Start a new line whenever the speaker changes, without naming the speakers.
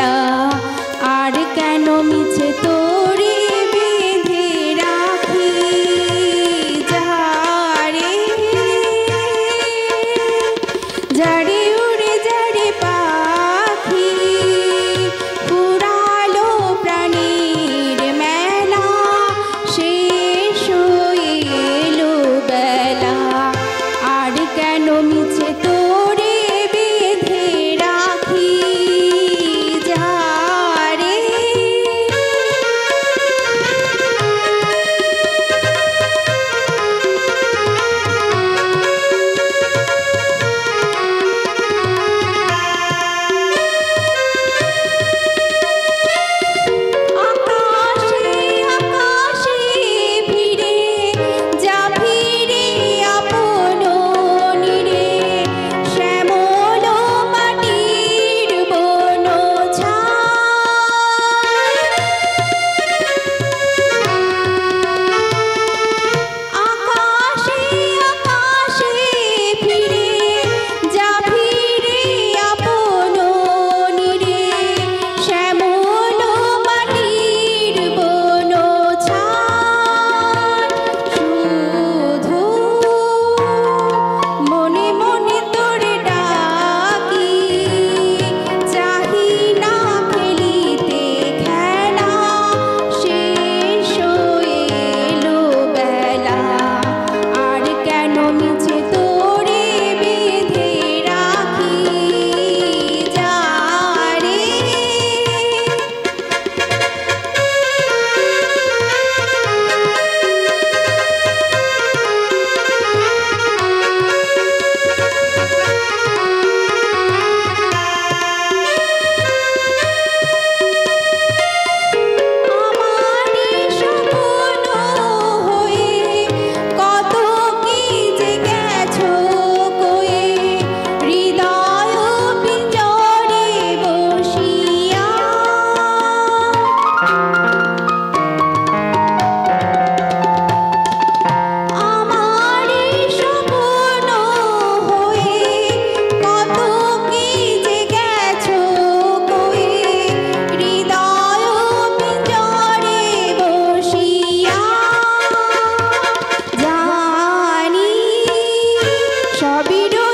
খেলা আর কেন মিছে তোরে বেঁধে রাখি? যারে যারে সবিরো